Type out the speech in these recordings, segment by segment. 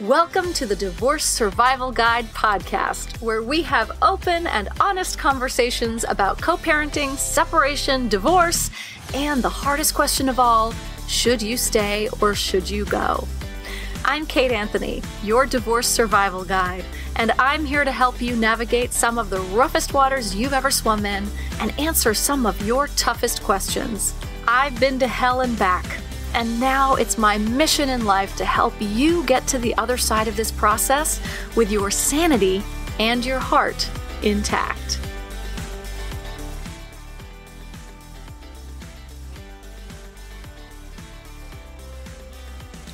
Welcome to the Divorce Survival Guide podcast, where we have open and honest conversations about co parenting, separation, divorce, and the hardest question of all should you stay or should you go? I'm Kate Anthony, your divorce survival guide, and I'm here to help you navigate some of the roughest waters you've ever swum in and answer some of your toughest questions. I've been to hell and back, and now it's my mission in life to help you get to the other side of this process with your sanity and your heart intact.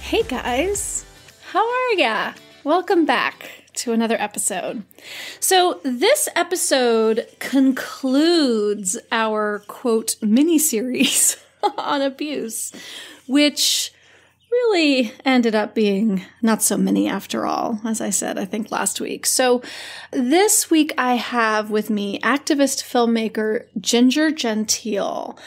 Hey guys, how are ya? Welcome back to another episode. So, this episode concludes our quote mini series on abuse, which really ended up being not so many after all, as I said, I think last week. So, this week I have with me activist filmmaker Ginger Gentile.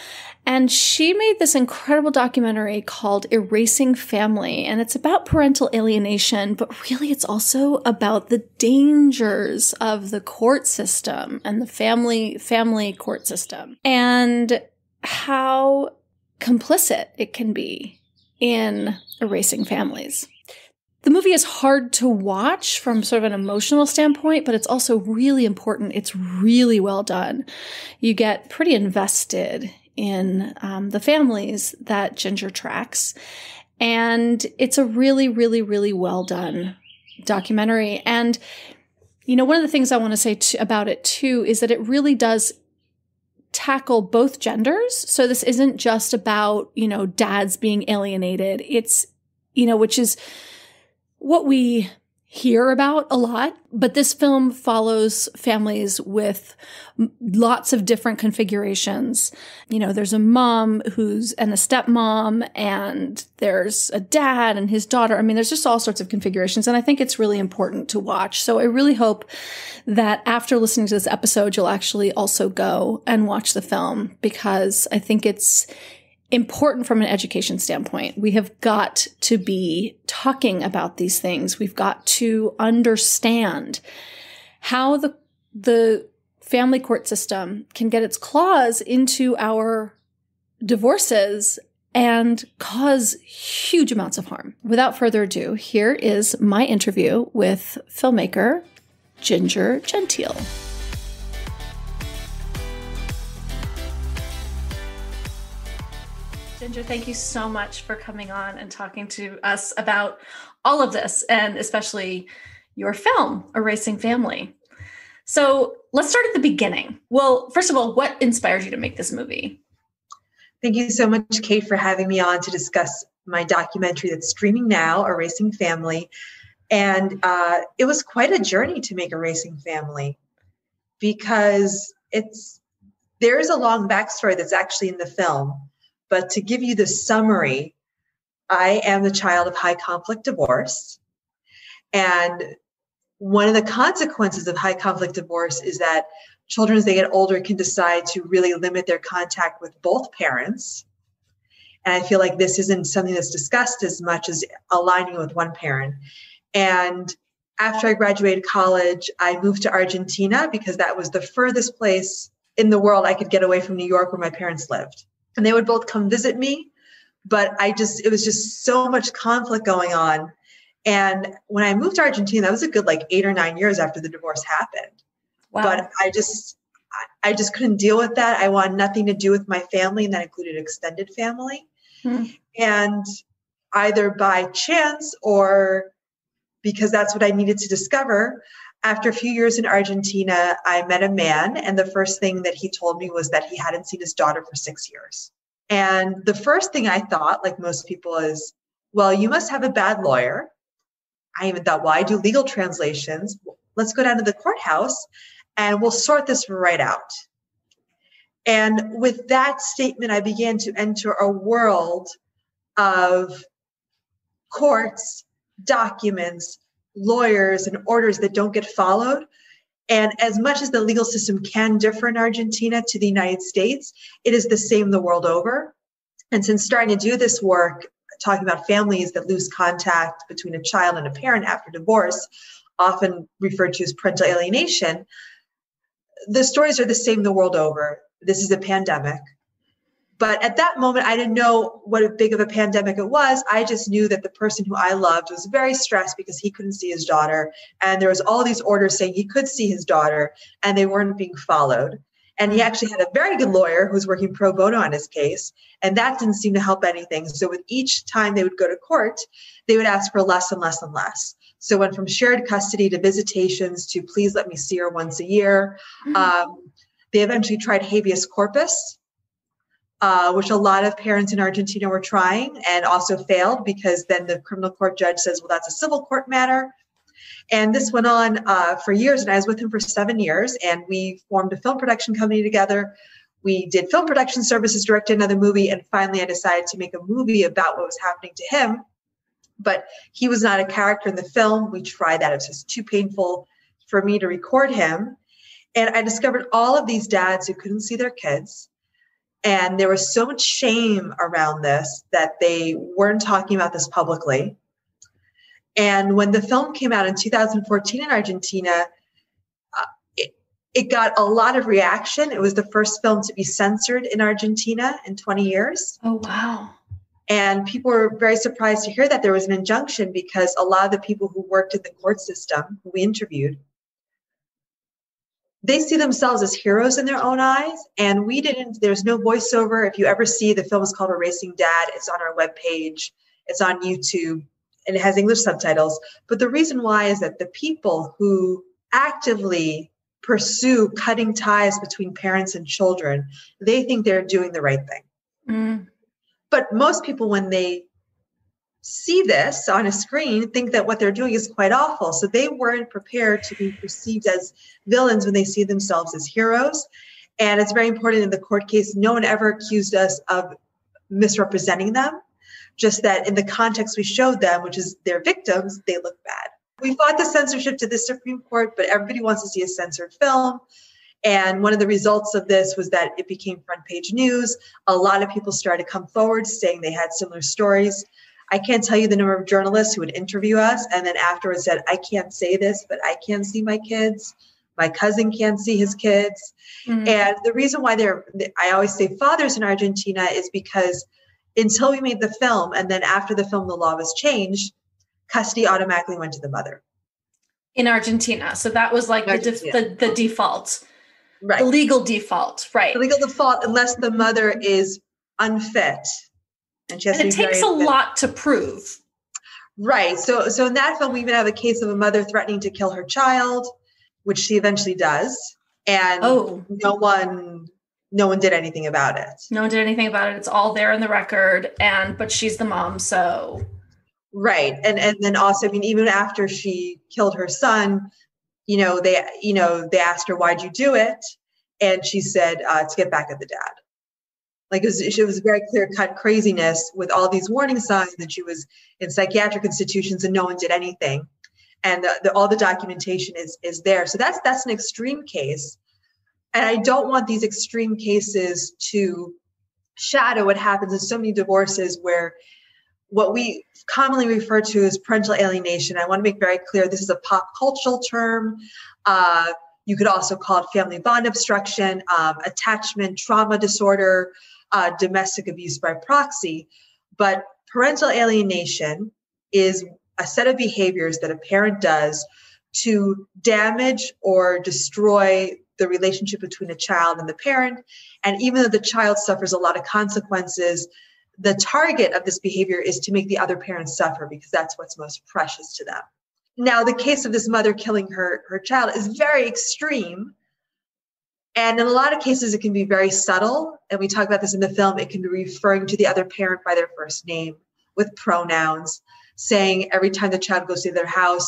And she made this incredible documentary called Erasing Family. And it's about parental alienation, but really it's also about the dangers of the court system and the family, family court system and how complicit it can be in erasing families. The movie is hard to watch from sort of an emotional standpoint, but it's also really important. It's really well done. You get pretty invested in um, the families that Ginger tracks. And it's a really, really, really well done documentary. And, you know, one of the things I want to say about it too is that it really does tackle both genders. So this isn't just about, you know, dads being alienated. It's, you know, which is what we hear about a lot, but this film follows families with lots of different configurations. You know, there's a mom who's and a stepmom and there's a dad and his daughter. I mean, there's just all sorts of configurations and I think it's really important to watch. So I really hope that after listening to this episode, you'll actually also go and watch the film because I think it's important from an education standpoint. We have got to be talking about these things. We've got to understand how the, the family court system can get its claws into our divorces and cause huge amounts of harm. Without further ado, here is my interview with filmmaker Ginger Gentile. Ginger, thank you so much for coming on and talking to us about all of this and especially your film, Erasing Family. So let's start at the beginning. Well, first of all, what inspired you to make this movie? Thank you so much, Kate, for having me on to discuss my documentary that's streaming now, Erasing Family. And uh, it was quite a journey to make Erasing Family because it's there is a long backstory that's actually in the film but to give you the summary, I am the child of high conflict divorce. And one of the consequences of high conflict divorce is that children, as they get older, can decide to really limit their contact with both parents. And I feel like this isn't something that's discussed as much as aligning with one parent. And after I graduated college, I moved to Argentina because that was the furthest place in the world I could get away from New York where my parents lived and they would both come visit me but i just it was just so much conflict going on and when i moved to argentina that was a good like eight or nine years after the divorce happened wow. but i just i just couldn't deal with that i wanted nothing to do with my family and that included extended family hmm. and either by chance or because that's what i needed to discover after a few years in Argentina, I met a man, and the first thing that he told me was that he hadn't seen his daughter for six years. And the first thing I thought, like most people, is, well, you must have a bad lawyer. I even thought, well, I do legal translations. Let's go down to the courthouse and we'll sort this right out. And with that statement, I began to enter a world of courts, documents, lawyers and orders that don't get followed. And as much as the legal system can differ in Argentina to the United States, it is the same the world over. And since starting to do this work talking about families that lose contact between a child and a parent after divorce, often referred to as parental alienation. The stories are the same the world over. This is a pandemic. But at that moment, I didn't know what a big of a pandemic it was. I just knew that the person who I loved was very stressed because he couldn't see his daughter. And there was all these orders saying he could see his daughter and they weren't being followed. And he actually had a very good lawyer who was working pro bono on his case, and that didn't seem to help anything. So, with each time they would go to court, they would ask for less and less and less. So, went from shared custody to visitations to please let me see her once a year. Mm-hmm. Um, they eventually tried habeas corpus, uh, which a lot of parents in Argentina were trying and also failed because then the criminal court judge says, well, that's a civil court matter. And this went on uh, for years, and I was with him for seven years, and we formed a film production company together. We did film production services, directed another movie, and finally I decided to make a movie about what was happening to him. But he was not a character in the film. We tried that. It was just too painful for me to record him. And I discovered all of these dads who couldn't see their kids. And there was so much shame around this that they weren't talking about this publicly. And when the film came out in 2014 in Argentina, uh, it, it got a lot of reaction. It was the first film to be censored in Argentina in 20 years. Oh, wow. And people were very surprised to hear that there was an injunction because a lot of the people who worked in the court system, who we interviewed, they see themselves as heroes in their own eyes. And we didn't, there's no voiceover. If you ever see the film is called Erasing Dad, it's on our webpage, it's on YouTube and it has English subtitles. But the reason why is that the people who actively pursue cutting ties between parents and children, they think they're doing the right thing. Mm. But most people, when they see this on a screen, think that what they're doing is quite awful. So they weren't prepared to be perceived as villains when they see themselves as heroes. And it's very important in the court case, no one ever accused us of misrepresenting them just that in the context we showed them, which is their victims, they look bad. We fought the censorship to the Supreme Court, but everybody wants to see a censored film. And one of the results of this was that it became front page news. A lot of people started to come forward saying they had similar stories. I can't tell you the number of journalists who would interview us and then afterwards said, I can't say this, but I can see my kids. My cousin can't see his kids. Mm-hmm. And the reason why they're, I always say fathers in Argentina is because until we made the film and then after the film the law was changed custody automatically went to the mother. In argentina. So that was like the, def- the, the default. Right. The legal default. Right. The legal default unless the mother is unfit and she has and it takes a lot to prove right so so in that film we even have a case of a mother threatening to kill her child which she eventually does and oh. no one no one did anything about it. No one did anything about it. It's all there in the record. And but she's the mom, so right. And and then also, I mean, even after she killed her son, you know, they you know they asked her why'd you do it, and she said uh, to get back at the dad. Like it was, it was very clear cut craziness with all these warning signs that she was in psychiatric institutions and no one did anything, and the, the, all the documentation is is there. So that's that's an extreme case and I don't want these extreme cases to shadow what happens in so many divorces where what we commonly refer to as parental alienation. I want to make very clear this is a pop cultural term. Uh, you could also call it family bond obstruction, um, attachment trauma disorder, uh, domestic abuse by proxy. But parental alienation is a set of behaviors that a parent does to damage or destroy the relationship between a child and the parent. And even though the child suffers a lot of consequences, the target of this behavior is to make the other parent suffer because that's what's most precious to them. Now, the case of this mother killing her, her child is very extreme. And in a lot of cases, it can be very subtle. And we talk about this in the film. It can be referring to the other parent by their first name with pronouns, saying every time the child goes to their house,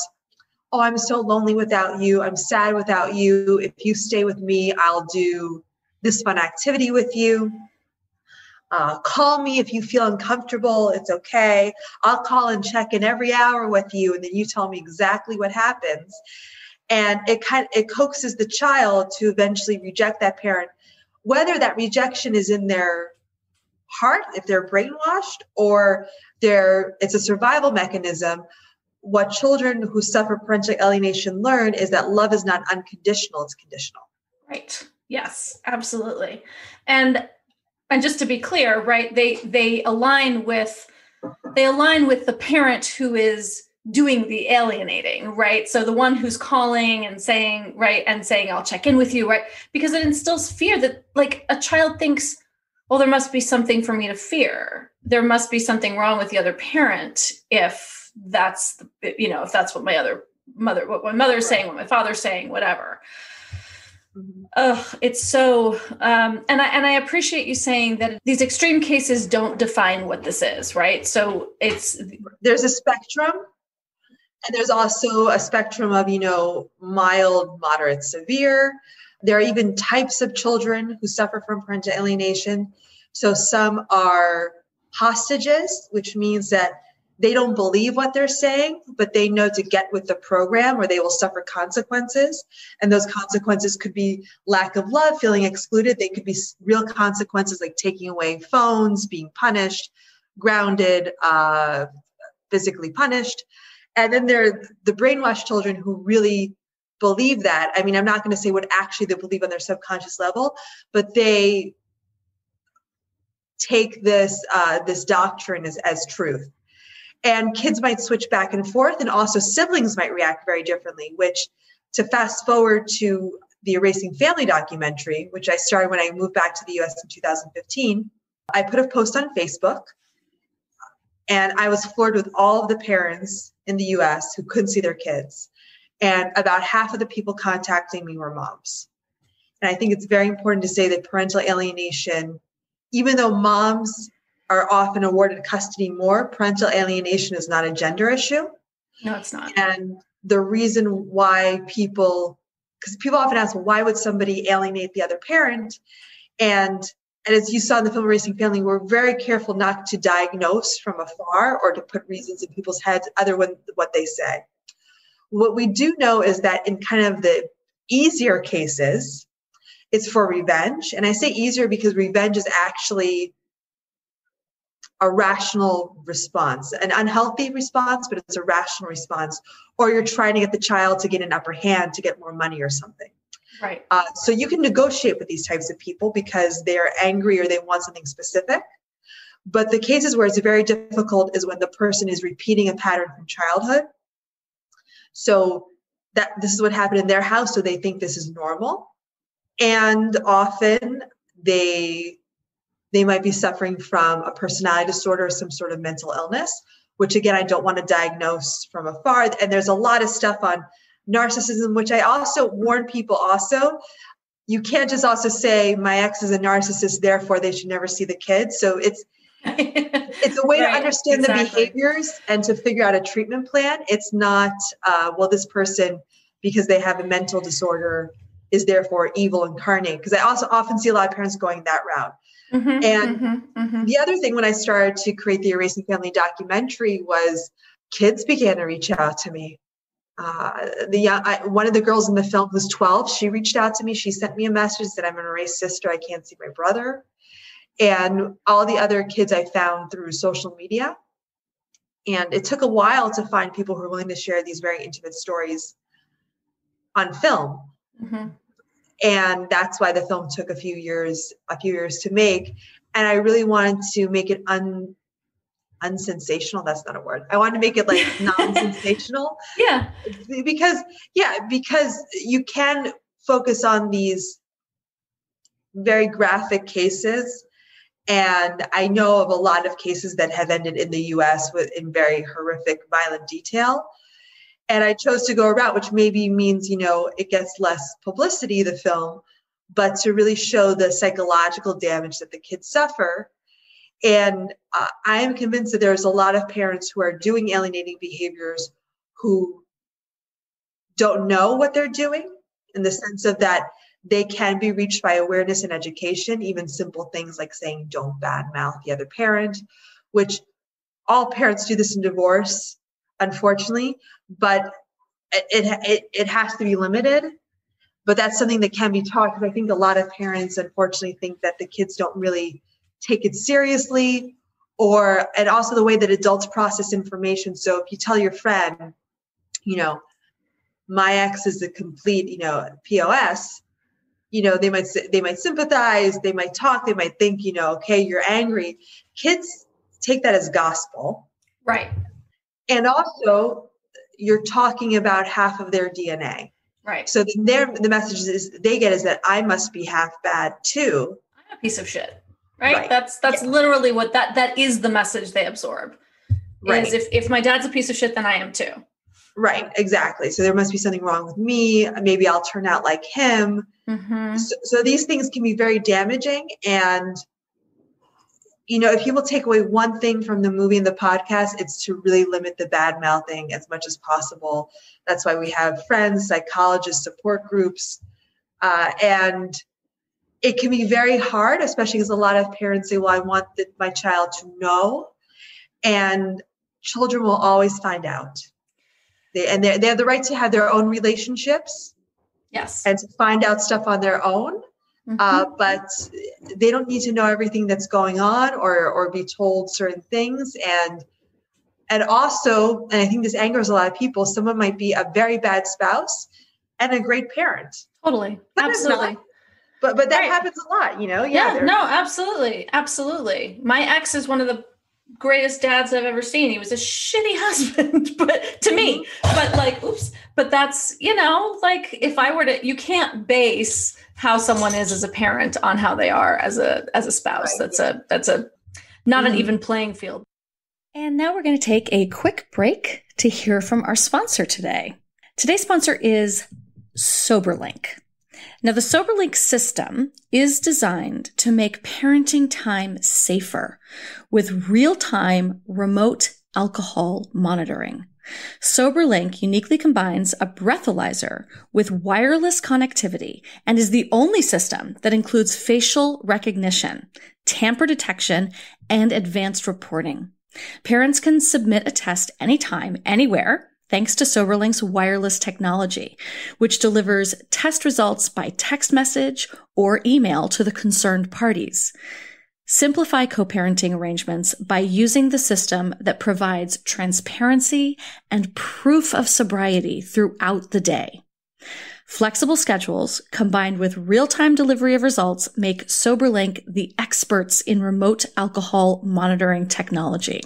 oh, I'm so lonely without you. I'm sad without you. If you stay with me, I'll do this fun activity with you. Uh, call me if you feel uncomfortable. It's okay. I'll call and check in every hour with you, and then you tell me exactly what happens. And it kind of, it coaxes the child to eventually reject that parent, whether that rejection is in their heart, if they're brainwashed, or there it's a survival mechanism what children who suffer parental alienation learn is that love is not unconditional it's conditional. Right. Yes absolutely. And and just to be clear right they they align with they align with the parent who is doing the alienating right? So the one who's calling and saying right and saying i'll check in with you right? Because it instills fear that like a child thinks well there must be something for me to fear. There must be something wrong with the other parent if that's the, you know if that's what my other mother what my mother's saying what my father's saying whatever. Oh, it's so, um, and I and I appreciate you saying that these extreme cases don't define what this is, right? So it's there's a spectrum, and there's also a spectrum of you know mild, moderate, severe. There are even types of children who suffer from parental alienation. So some are hostages, which means that they don't believe what they're saying, but they know to get with the program or they will suffer consequences. And those consequences could be lack of love, feeling excluded. They could be real consequences like taking away phones, being punished, grounded, uh, physically punished. And then there are the brainwashed children who really believe that. I mean, I'm not going to say what actually they believe on their subconscious level, but they take this uh, this doctrine as, as truth and kids might switch back and forth and also siblings might react very differently which to fast forward to the erasing family documentary which i started when i moved back to the us in 2015 i put a post on facebook and i was floored with all of the parents in the us who couldn't see their kids and about half of the people contacting me were moms and i think it's very important to say that parental alienation even though moms are often awarded custody more, parental alienation is not a gender issue. No, it's not. And the reason why people, because people often ask, well, why would somebody alienate the other parent? And and as you saw in the film Erasing Family, we're very careful not to diagnose from afar or to put reasons in people's heads other than what they say. What we do know is that in kind of the easier cases, it's for revenge. And I say easier because revenge is actually a rational response, an unhealthy response, but it's a rational response. Or you're trying to get the child to get an upper hand to get more money or something. Right. Uh, so you can negotiate with these types of people because they're angry or they want something specific. But the cases where it's very difficult is when the person is repeating a pattern from childhood. So that this is what happened in their house, so they think this is normal. And often they they might be suffering from a personality disorder or some sort of mental illness, which again, I don't want to diagnose from afar. And there's a lot of stuff on narcissism, which I also warn people also. You can't just also say my ex is a narcissist, therefore they should never see the kids. So it's it's a way right, to understand exactly. the behaviors and to figure out a treatment plan. It's not uh, well, this person because they have a mental disorder is therefore evil incarnate. Because I also often see a lot of parents going that route. Mm-hmm, and mm-hmm, mm-hmm. the other thing when I started to create the Erasing Family documentary was kids began to reach out to me. Uh, the young, I, one of the girls in the film was 12. She reached out to me. She sent me a message that I'm an erased sister. I can't see my brother. And all the other kids I found through social media. And it took a while to find people who are willing to share these very intimate stories on film. Mm-hmm and that's why the film took a few years a few years to make and i really wanted to make it un unsensational that's not a word. I wanted to make it like non-sensational. Yeah. Because yeah because you can focus on these very graphic cases and i know of a lot of cases that have ended in the us with in very horrific violent detail and I chose to go a route which maybe means you know it gets less publicity the film but to really show the psychological damage that the kids suffer and uh, I am convinced that there's a lot of parents who are doing alienating behaviors who don't know what they're doing in the sense of that they can be reached by awareness and education, even simple things like saying don't badmouth the other parent, which all parents do this in divorce unfortunately, but it, it, it has to be limited. But that's something that can be taught because I think a lot of parents unfortunately think that the kids don't really take it seriously or and also the way that adults process information. So if you tell your friend you know my ex is a complete you know pos you know they might they might sympathize they might talk they might think you know okay you're angry. Kids take that as gospel. Right. And also you're talking about half of their dna right. So their the message is they get is that i must be half bad too. I'm a piece of shit right, right. that's that's yeah. literally what that that is the message they absorb right. is if if my dad's a piece of shit then i am too right exactly so there must be something wrong with me maybe i'll turn out like him mm-hmm. so, so these things can be very damaging and you know, if people take away one thing from the movie and the podcast, it's to really limit the bad mouthing as much as possible. That's why we have friends, psychologists, support groups. Uh, and it can be very hard, especially because a lot of parents say, Well, I want the, my child to know. And children will always find out. They, and they have the right to have their own relationships. Yes. And to find out stuff on their own. Mm-hmm. Uh, but they don't need to know everything that's going on or or be told certain things and and also and i think this angers a lot of people someone might be a very bad spouse and a great parent totally absolutely but but that right. happens a lot you know yeah, yeah no absolutely absolutely my ex is one of the greatest dads I've ever seen. He was a shitty husband, but to me, mm-hmm. but like, oops, but that's, you know, like if I were to, you can't base how someone is as a parent on how they are as a, as a spouse. Right. That's a, that's a, not mm-hmm. an even playing field. And now we're going to take a quick break to hear from our sponsor today. Today's sponsor is SoberLink. Now, the SoberLink system is designed to make parenting time safer with real time remote alcohol monitoring. SoberLink uniquely combines a breathalyzer with wireless connectivity and is the only system that includes facial recognition, tamper detection, and advanced reporting. Parents can submit a test anytime, anywhere, thanks to SoberLink's wireless technology, which delivers test results by text message or email to the concerned parties. Simplify co-parenting arrangements by using the system that provides transparency and proof of sobriety throughout the day. Flexible schedules combined with real-time delivery of results make SoberLink the experts in remote alcohol monitoring technology.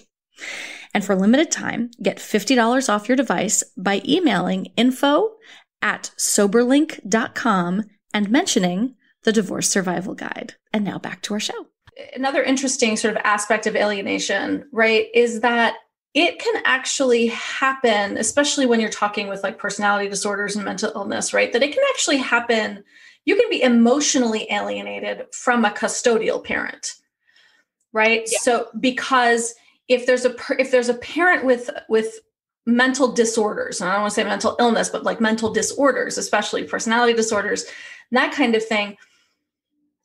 And for limited time, get $50 off your device by emailing info at soberlink.com and mentioning the divorce survival guide. And now back to our show. Another interesting sort of aspect of alienation, right, is that it can actually happen, especially when you're talking with like personality disorders and mental illness, right? That it can actually happen. You can be emotionally alienated from a custodial parent, right? Yeah. So, because if there's a if there's a parent with with mental disorders and i don't want to say mental illness but like mental disorders especially personality disorders that kind of thing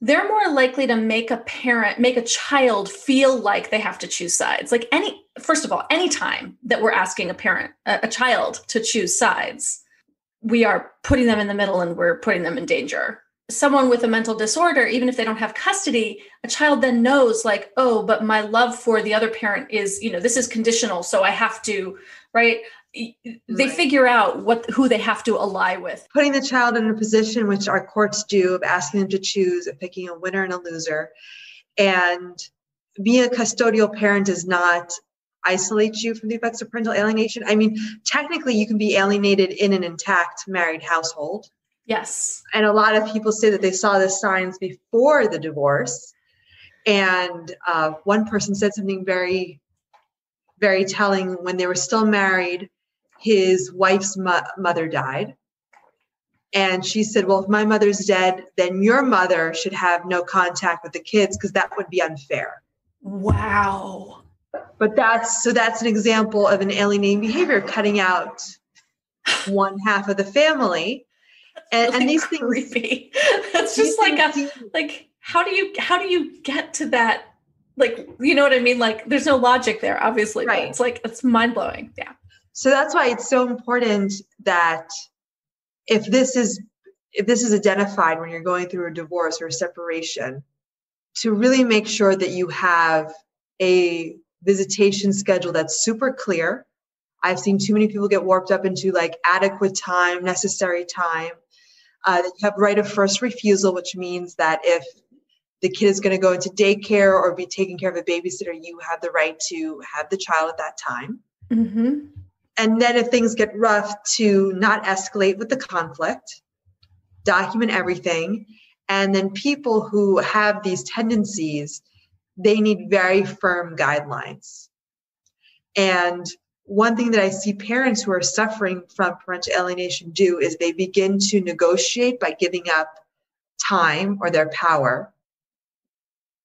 they're more likely to make a parent make a child feel like they have to choose sides. Like any first of all anytime that we're asking a parent a, a child to choose sides we are putting them in the middle and we're putting them in danger someone with a mental disorder, even if they don't have custody, a child then knows, like, oh, but my love for the other parent is, you know, this is conditional. So I have to, right? They figure out what who they have to ally with. Putting the child in a position which our courts do of asking them to choose, of picking a winner and a loser. And being a custodial parent does not isolate you from the effects of parental alienation. I mean, technically, you can be alienated in an intact married household Yes. And a lot of people say that they saw the signs before the divorce. And uh, one person said something very, very telling when they were still married. His wife's mo- mother died. And she said, Well, if my mother's dead, then your mother should have no contact with the kids because that would be unfair. Wow. But that's so that's an example of an alienating behavior, cutting out one half of the family and, and these creepy. things that's just like a like how do you how do you get to that like you know what i mean like there's no logic there obviously right it's like it's mind-blowing yeah so that's why it's so important that if this is if this is identified when you're going through a divorce or a separation to really make sure that you have a visitation schedule that's super clear. I've seen too many people get warped up into like adequate time, necessary time. Uh, you have right of first refusal, which means that if the kid is going to go into daycare or be taking care of a babysitter, you have the right to have the child at that time. Mm-hmm. And then if things get rough, to not escalate with the conflict, document everything. And then people who have these tendencies, they need very firm guidelines. And one thing that I see parents who are suffering from parental alienation do is they begin to negotiate by giving up time or their power.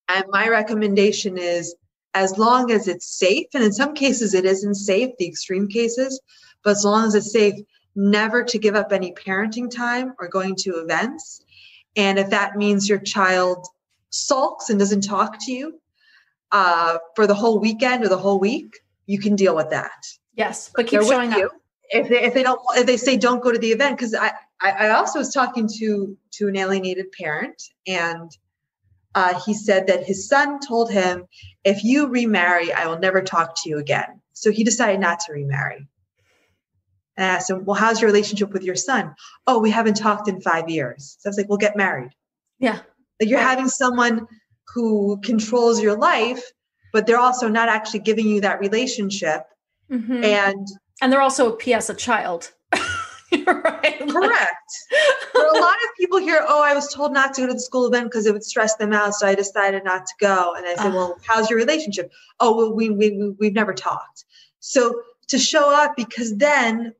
And my recommendation is as long as it's safe, and in some cases it isn't safe, the extreme cases, but as long as it's safe, never to give up any parenting time or going to events. And if that means your child sulks and doesn't talk to you uh, for the whole weekend or the whole week, you can deal with that. Yes, but keep showing up. If they, if they don't, if they say don't go to the event, because I, I, I also was talking to to an alienated parent, and uh, he said that his son told him, "If you remarry, I will never talk to you again." So he decided not to remarry. And I asked him, "Well, how's your relationship with your son?" "Oh, we haven't talked in five years." So I was like, "Well, get married." Yeah. Like you're having someone who controls your life, but they're also not actually giving you that relationship Mm-hmm. And and they're also a PS a child. right. Correct. For a lot of people here, oh, I was told not to go to the school event because it would stress them out, so I decided not to go. And I said, uh, well, how's your relationship? Oh, well, we, we, we we've never talked. So to show up, because then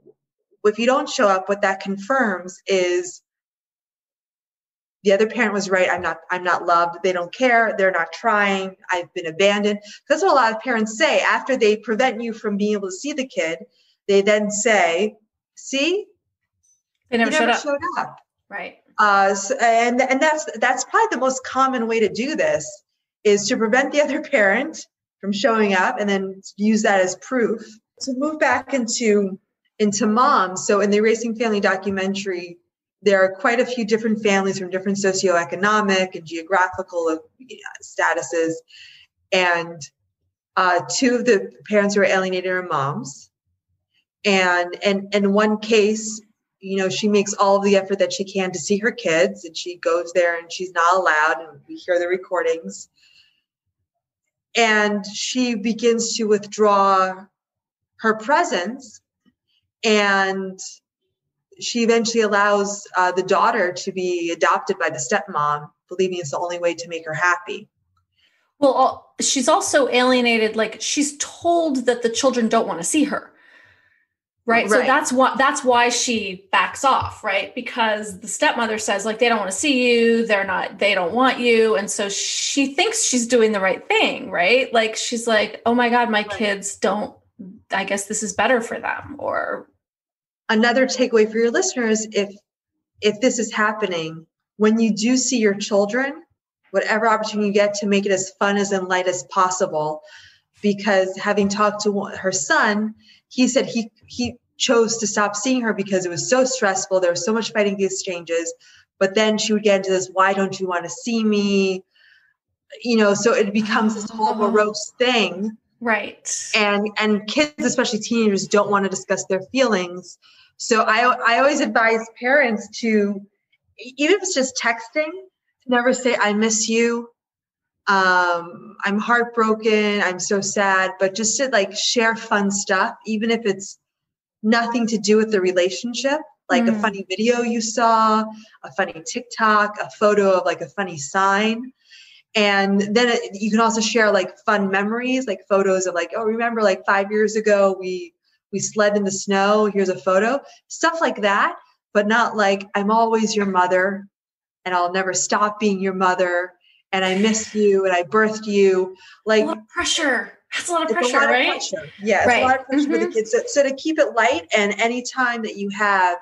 if you don't show up, what that confirms is the other parent was right i'm not i'm not loved they don't care they're not trying i've been abandoned that's what a lot of parents say after they prevent you from being able to see the kid they then say see they never, never showed, up. showed, up. right uh, so, and and that's that's probably the most common way to do this is to prevent the other parent from showing up and then use that as proof to move back into into mom so in the Erasing Family documentary there are quite a few different families from different socioeconomic and geographical statuses. And uh, two of the parents who are alienated are moms. And and in one case, you know, she makes all of the effort that she can to see her kids, and she goes there and she's not allowed, and we hear the recordings. And she begins to withdraw her presence and she eventually allows uh, the daughter to be adopted by the stepmom, believing it's the only way to make her happy. Well, she's also alienated. Like she's told that the children don't want to see her, right? right? So that's what that's why she backs off, right? Because the stepmother says like they don't want to see you, they're not, they don't want you, and so she thinks she's doing the right thing, right? Like she's like, oh my god, my right. kids don't. I guess this is better for them, or another takeaway for your listeners if if this is happening when you do see your children whatever opportunity you get to make it as fun as and light as possible because having talked to her son he said he he chose to stop seeing her because it was so stressful. There was so much fighting the exchanges but then she would get into this why don't you want to see me? You know so it becomes this whole mm-hmm. morose thing right and and kids especially teenagers don't want to discuss their feelings so I, I always advise parents to, even if it's just texting, never say, I miss you. Um, I'm heartbroken. I'm so sad. But just to like share fun stuff, even if it's nothing to do with the relationship, like mm. a funny video you saw, a funny TikTok, a photo of like a funny sign. And then it, you can also share like fun memories, like photos of like, oh, remember like five years ago we we sled in the snow here's a photo stuff like that but not like i'm always your mother and i'll never stop being your mother and i miss you and i birthed you like pressure that's a lot of pressure lot right of pressure. yeah right. a lot of pressure mm-hmm. for the mm-hmm. kids so, so to keep it light and any time that you have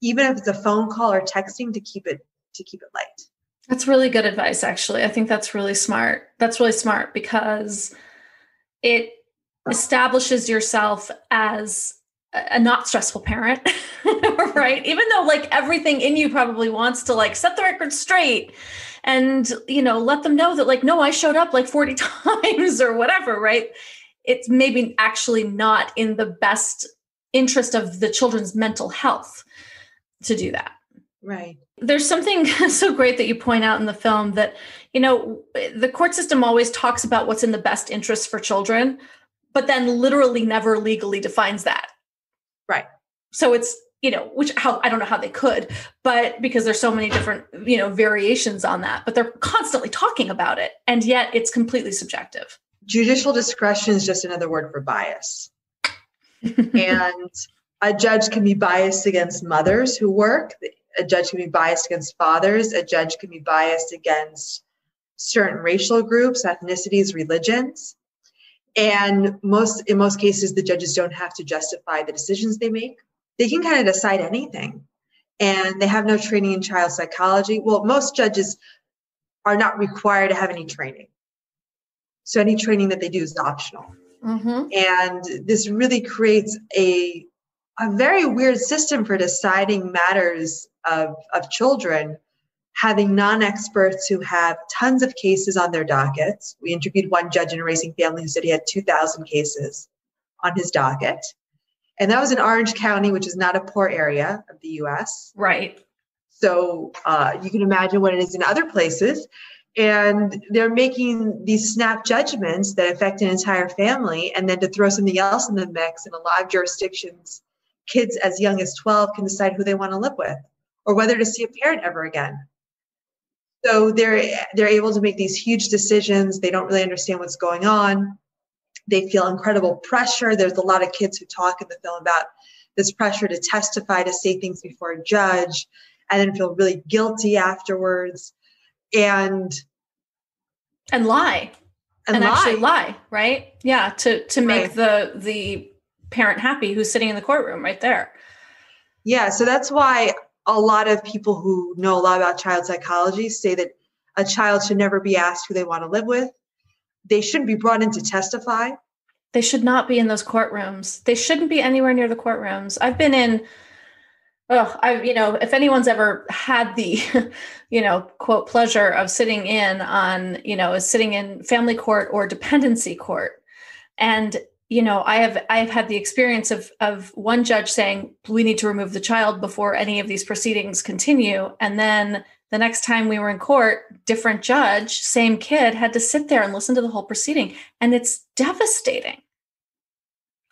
even if it's a phone call or texting to keep it to keep it light that's really good advice actually. I think that's really smart. That's really smart because it establishes yourself as a not stressful parent right? Even though like everything in you probably wants to like set the record straight and you know let them know that like no i showed up like 40 times or whatever right? It's maybe actually not in the best interest of the children's mental health to do that. Right there's something so great that you point out in the film that you know the court system always talks about what's in the best interest for children but then literally never legally defines that. Right. So it's you know which how i don't know how they could but because there's so many different you know variations on that but they're constantly talking about it and yet it's completely subjective. Judicial discretion is just another word for bias. And a judge can be biased against mothers who work a judge can be biased against fathers. A judge can be biased against certain racial groups ethnicities religions. And most in most cases the judges don't have to justify the decisions they make. They can kind of decide anything. And they have no training in child psychology. Well most judges are not required to have any training. So any training that they do is optional. Mm-hmm. and this really creates a a very weird system for deciding matters of, of children having non-experts who have tons of cases on their dockets. We interviewed one judge in Erasing Family who said he had 2000 cases on his docket. And that was in orange county which is not a poor area of the us right. So uh, you can imagine what it is in other places. And they're making these snap judgments that affect an entire family and then to throw something else in the mix in a lot of jurisdictions kids as young as 12 can decide who they want to live with or whether to see a parent ever again so they're they're able to make these huge decisions they don't really understand what's going on they feel incredible pressure there's a lot of kids who talk in the film about this pressure to testify to say things before a judge and then feel really guilty afterwards and and lie and, and lie. actually lie right yeah to to make right. the the parent happy who's sitting in the courtroom right there. Yeah, so that's why a lot of people who know a lot about child psychology say that a child should never be asked who they want to live with. They shouldn't be brought in to testify. They should not be in those courtrooms. They shouldn't be anywhere near the courtrooms. I've been in oh i you know if anyone's ever had the you know quote pleasure of sitting in on you know sitting in family court or dependency court and you know i have i have had the experience of of one judge saying we need to remove the child before any of these proceedings continue. And then the next time we were in court different judge same kid had to sit there and listen to the whole proceeding. And it's devastating.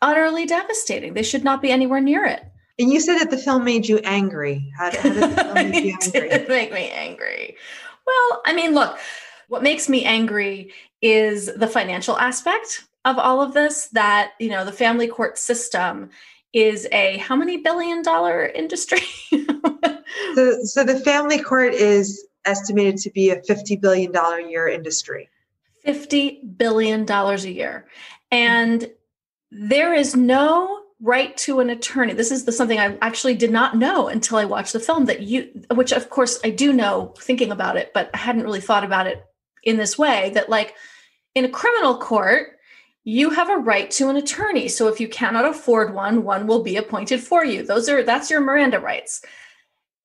Utterly devastating. They should not be anywhere near it. And you said that the film made you angry. How, how did the film make you angry? it make me angry. Well i mean look what makes me angry is the financial aspect of all of this that you know the family court system is a how many billion dollar industry? So, so the family court is estimated to be a 50 billion dollar a year industry. 50 billion dollars a year. And there is no right to an attorney. This is the something i actually did not know until i watched the film that you which of course i do know thinking about it but i hadn't really thought about it in this way that like in a criminal court you have a right to an attorney. So if you cannot afford one, one will be appointed for you. Those are that's your Miranda rights.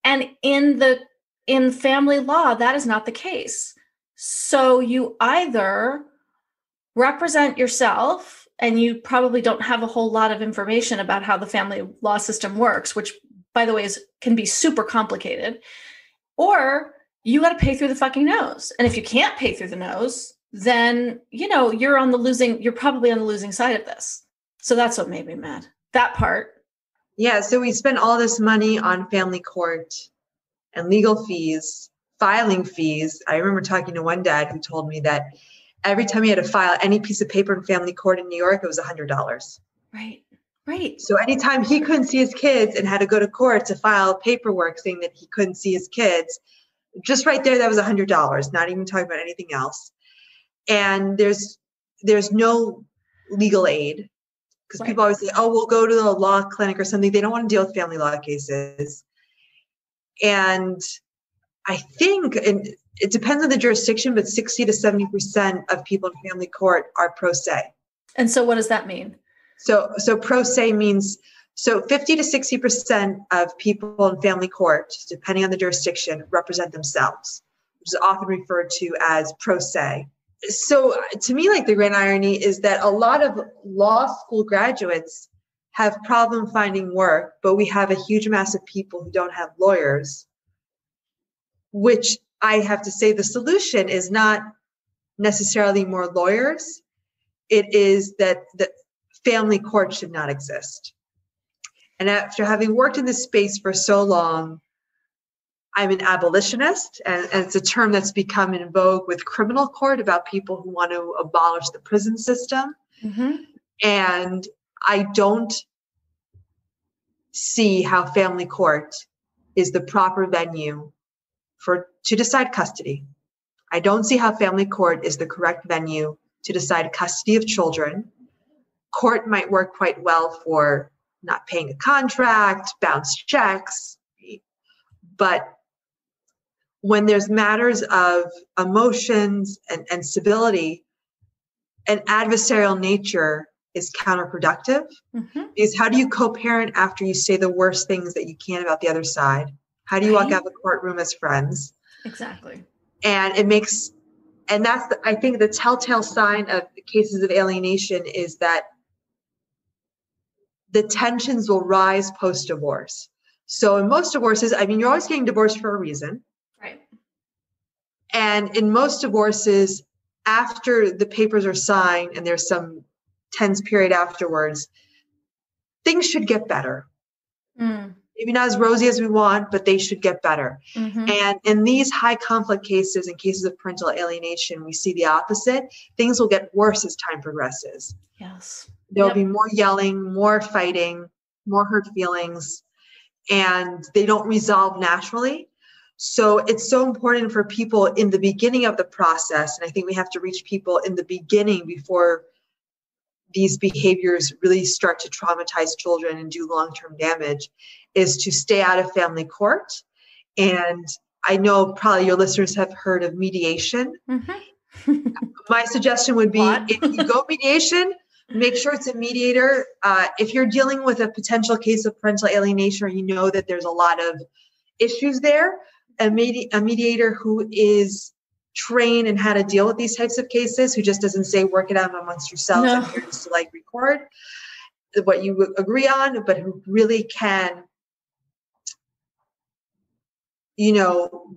And in the in family law, that is not the case. So you either represent yourself and you probably don't have a whole lot of information about how the family law system works, which by the way is can be super complicated, or you got to pay through the fucking nose. And if you can't pay through the nose, then you know you're on the losing you're probably on the losing side of this. So that's what made me mad that part. Yeah so we spent all this money on family court and legal fees filing fees. I remember talking to one dad who told me that every time he had to file any piece of paper in family court in new york it was $100 right right. So anytime he couldn't see his kids and had to go to court to file paperwork saying that he couldn't see his kids just right there that was $100 not even talking about anything else and there's there's no legal aid because right. people always say, "Oh, we'll go to the law clinic or something." They don't want to deal with family law cases, and I think, and it depends on the jurisdiction, but sixty to seventy percent of people in family court are pro se. And so, what does that mean? So, so pro se means so fifty to sixty percent of people in family court, depending on the jurisdiction, represent themselves which is often referred to as pro se. So, uh, to me, like the grand irony is that a lot of law school graduates have problem finding work, but we have a huge mass of people who don't have lawyers, which I have to say the solution is not necessarily more lawyers. It is that the family court should not exist. And after having worked in this space for so long, I'm an abolitionist, and, and, it's a term that's become in vogue with criminal court about people who want to abolish the prison system. Mm-hmm. And I don't see how family court is the proper venue for to decide custody. I don't see how family court is the correct venue to decide custody of children. Court might work quite well for not paying a contract, bounce checks, but when there's matters of emotions and, and stability, an adversarial nature is counterproductive. Mm-hmm. because how do you co-parent after you say the worst things that you can about the other side? How do you right. walk out of the courtroom as friends? Exactly. And it makes and that's the, i think the telltale sign of cases of alienation is that the tensions will rise post divorce so in most divorces i mean you're always getting divorced for a reason and in most divorces after the papers are signed and there's some tense period afterwards, things should get better. Mm. Maybe not as rosy as we want, but they should get better. Mm-hmm. And in these high conflict cases and cases of parental alienation, we see the opposite. Things will get worse as time progresses. Yes. There'll yep. be more yelling, more fighting, more hurt feelings, and they don't resolve naturally. So it's so important for people in the beginning of the process. And I think we have to reach people in the beginning before these behaviors really start to traumatize children and do long term damage is to stay out of family court. And I know probably your listeners have heard of mediation. Mm-hmm. My suggestion would be if you go mediation, make sure it's a mediator. Uh, if you're dealing with a potential case of parental alienation or you know that there's a lot of issues there, a, medi- a mediator who is trained and how to deal with these types of cases who just doesn't say work it out amongst yourselves no. and here just to like record what you agree on but who really can you know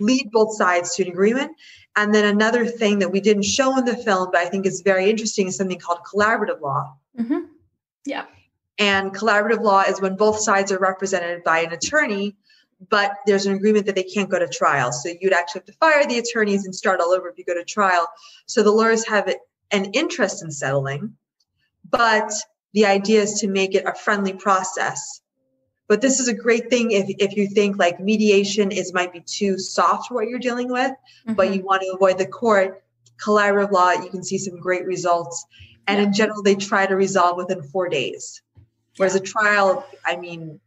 lead both sides to an agreement and then another thing that we didn't show in the film but i think is very interesting is something called collaborative law mm-hmm. yeah and collaborative law is when both sides are represented by an attorney but there's an agreement that they can't go to trial. So you'd actually have to fire the attorneys and start all over if you go to trial. So the lawyers have an interest in settling, but the idea is to make it a friendly process. But this is a great thing if, if you think like mediation is might be too soft for what you're dealing with, mm-hmm. but you want to avoid the court. Collaborative law, you can see some great results. And yeah. in general, they try to resolve within four days. Whereas a trial, I mean,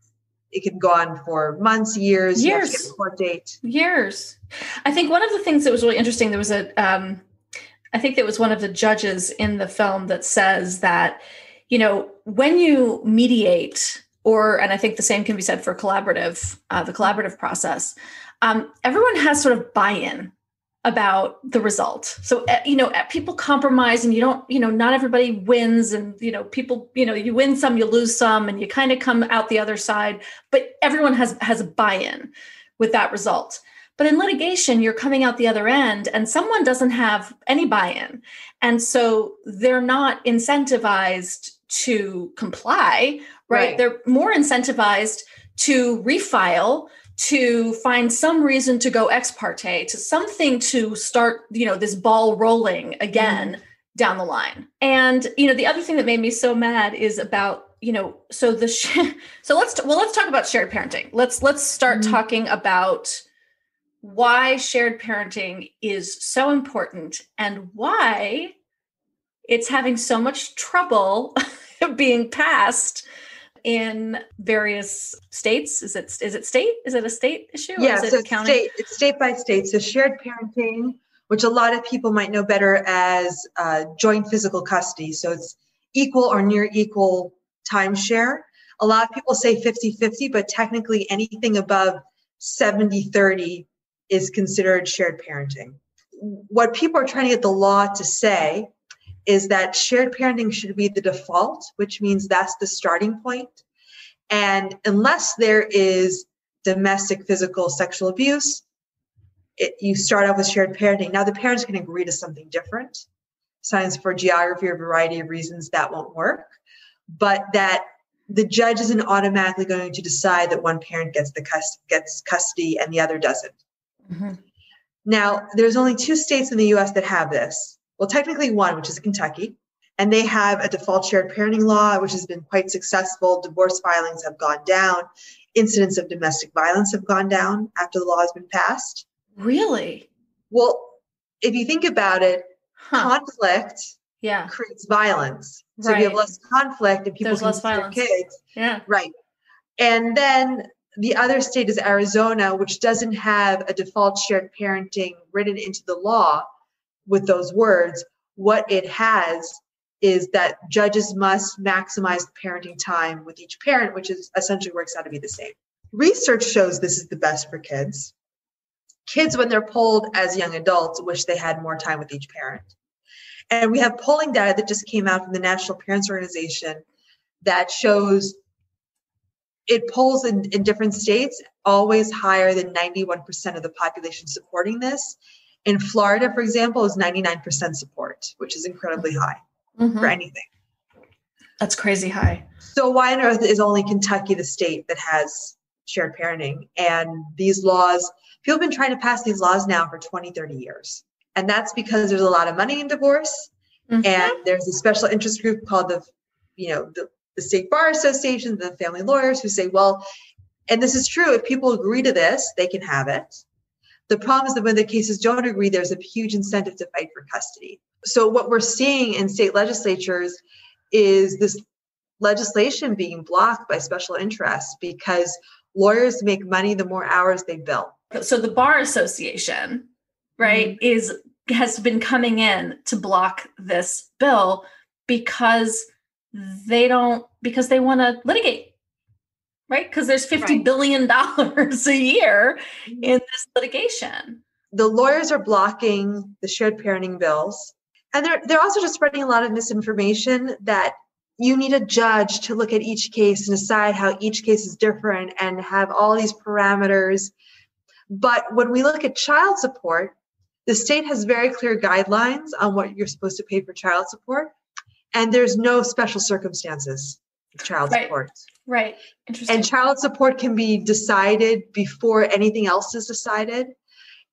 it can go on for months, years. Years. court date. Years. I think one of the things that was really interesting. There was a. Um, I think there was one of the judges in the film that says that, you know, when you mediate, or and I think the same can be said for collaborative, uh, the collaborative process. Um, everyone has sort of buy-in about the result. So eh, you know, eh, people compromise, and you don't, you know, not everybody wins, and you know, people, you know, you win some, you lose some, and you kind of come out the other side. But everyone has has a buy-in with that result. But in litigation, you're coming out the other end, and someone doesn't have any buy-in, and so they're not incentivized to comply. right. right. They're more incentivized to refile to find some reason to go ex parte to something to start you know this ball rolling again mm. down the line and you know the other thing that made me so mad is about you know so the sh- so let's well let's talk about shared parenting let's let's start mm. talking about why shared parenting is so important and why it's having so much trouble being passed in various states. Is it is it state? Is it a state issue? yeah, so it's state. It's state by state. So shared parenting, which a lot of people might know better as uh, joint physical custody. So it's equal or near equal timeshare. A lot of people say 50-50, but technically anything above 70-30 is considered shared parenting. What people are trying to get the law to say is that shared parenting should be the default, which means that's the starting point. And unless there is domestic, physical, sexual abuse, it, you start off with shared parenting. Now, the parents can agree to something different. Science for geography or a variety of reasons that won't work, but that the judge isn't automatically going to decide that one parent gets the cust- gets custody and the other doesn't. Mm-hmm. Now, there's only two states in the U.S. that have this. Well, technically one, which is Kentucky, and they have a default shared parenting law, which has been quite successful. Divorce filings have gone down. Incidents of domestic violence have gone down after the law has been passed. Really? Well, if you think about it, huh. conflict yeah. creates violence. So right. if you have less conflict and people There's less violence. kids. Yeah. Right. And then the other state is Arizona, which doesn't have a default shared parenting written into the law with those words. What it has is that judges must maximize parenting time with each parent, which is essentially works out to be the same. Research shows this is the best for kids. Kids, when they're polled as young adults, wish they had more time with each parent. And we have polling data that just came out from the National Parents Organization that shows it polls in, in different states always higher than 91% of the population supporting this. In Florida, for example, is 99% support, which is incredibly high mm-hmm. for anything. That's crazy high. So why on earth is only Kentucky the state that has shared parenting? And these laws, people have been trying to pass these laws now for 20, 30 years. And that's because there's a lot of money in divorce. Mm-hmm. And there's a special interest group called the, you know, the, the State Bar Association, the family lawyers who say, well, and this is true, if people agree to this, they can have it. The problem is that when the cases don't agree, there's a huge incentive to fight for custody. So what we're seeing in state legislatures is this legislation being blocked by special interests because lawyers make money the more hours they bill. So the bar association right mm-hmm. is has been coming in to block this bill because they don't because they want to litigate right? Because there's fifty right. billion dollars a year mm-hmm. in this litigation. The lawyers are blocking the shared parenting bills. And they're they're also just spreading a lot of misinformation that you need a judge to look at each case and decide how each case is different and have all these parameters. But when we look at child support the state has very clear guidelines on what you're supposed to pay for child support, and there's no special circumstances child right. support. Right. Interesting. And child support can be decided before anything else is decided.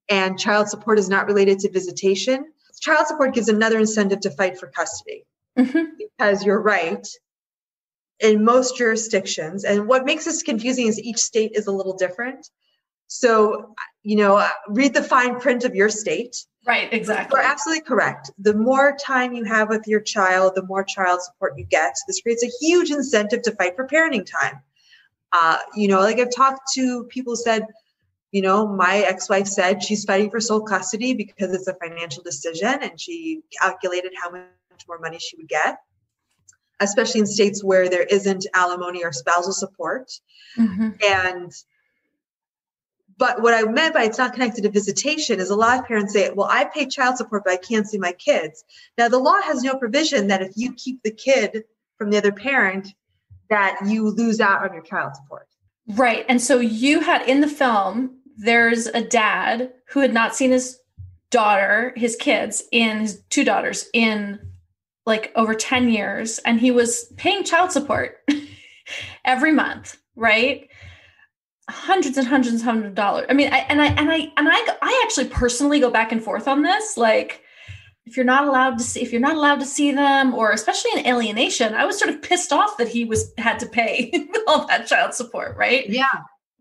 And child support is not related to visitation. Child support gives another incentive to fight for custody. Mm-hmm. Because you're right, in most jurisdictions, and what makes this confusing is each state is a little different. So, you know, uh, read the fine print of your state. Right, exactly. You're absolutely correct. The more time you have with your child, the more child support you get. This creates a huge incentive to fight for parenting time. Uh, you know, like I've talked to people said, you know, my ex-wife said she's fighting for sole custody because it's a financial decision and she calculated how much more money she would get, especially in states where there isn't alimony or spousal support. Mm-hmm. And but what I meant by it's not connected to visitation is a lot of parents say, well, I pay child support, but I can't see my kids. Now, the law has no provision that if you keep the kid from the other parent, that you lose out on your child support. Right. And so you had in the film, there's a dad who had not seen his daughter, his kids, in his two daughters in like over 10 years, and he was paying child support every month, right? Hundreds and hundreds and hundreds of dollars. I mean, I, and I and I and I I actually personally go back and forth on this. Like, if you're not allowed to see, if you're not allowed to see them, or especially in alienation, I was sort of pissed off that he was had to pay all that child support, right? Yeah.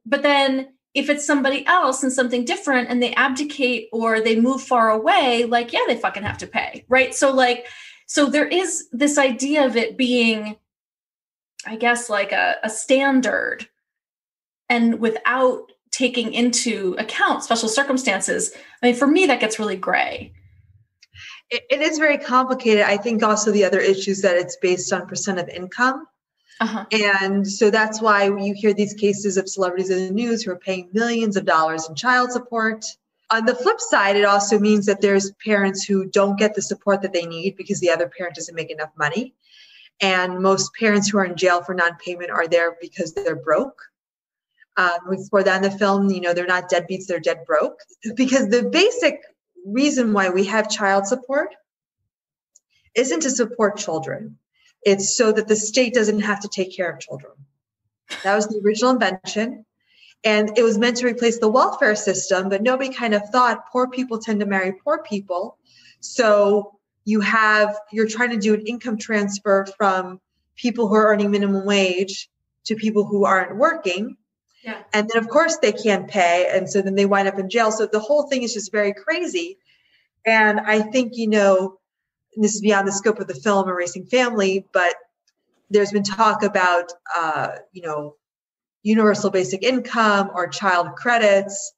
But then if it's somebody else and something different and they abdicate or they move far away, like, yeah, they fucking have to pay. Right. So like, so there is this idea of it being, I guess, like a, a standard and without taking into account special circumstances i mean for me that gets really gray it, it is very complicated i think also the other issues that it's based on percent of income uh-huh. and so that's why you hear these cases of celebrities in the news who are paying millions of dollars in child support on the flip side, it also means that there's parents who don't get the support that they need because the other parent doesn't make enough money. And most parents who are in jail for non-payment are there because they're broke. Um, we explore that in the film. You know, they're not deadbeats; they're dead broke. Because the basic reason why we have child support isn't to support children; it's so that the state doesn't have to take care of children. That was the original invention. And it was meant to replace the welfare system, but nobody kind of thought poor people tend to marry poor people. So you have, you're trying to do an income transfer from people who are earning minimum wage to people who aren't working. Yeah. And then, of course, they can't pay. And so then they wind up in jail. So the whole thing is just very crazy. And I think, you know, this is beyond the scope of the film Erasing Family, but there's been talk about, uh, you know, universal basic income or child credits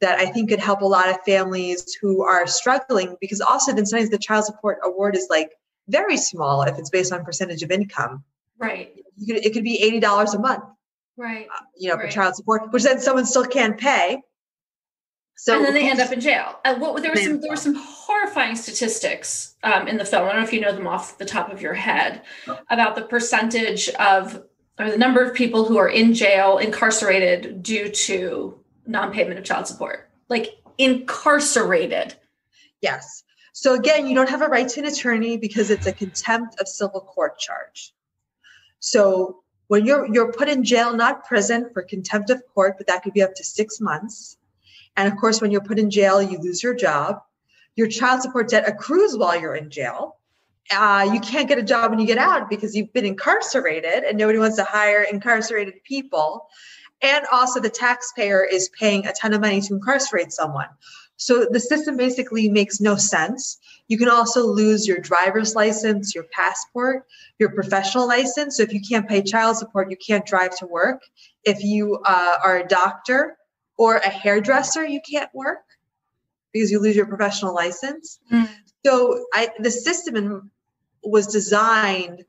that I think could help a lot of families who are struggling because also then sometimes the child support award is like very small if it's based on percentage of income. Right. Could, it could be $80 a month. Right. Uh, you know, right. for child support, which then someone still can't pay. So and then they end up in jail. Uh, what there were some there were some horrifying statistics um, in the film. I don't know if you know them off the top of your head about the percentage of or the number of people who are in jail, incarcerated due to non-payment of child support. Like incarcerated. Yes. So again, you don't have a right to an attorney because it's a contempt of civil court charge. So when you're you're put in jail, not prison, for contempt of court, but that could be up to six months. And of course, when you're put in jail, you lose your job. Your child support debt accrues while you're in jail uh, you can't get a job when you get out because you've been incarcerated and nobody wants to hire incarcerated people. And also, the taxpayer is paying a ton of money to incarcerate someone. So the system basically makes no sense. You can also lose your driver's license, your passport, your professional license. So if you can't pay child support, you can't drive to work. If you uh, are a doctor or a hairdresser, you can't work because you lose your professional license. Mm. So I, the system was designed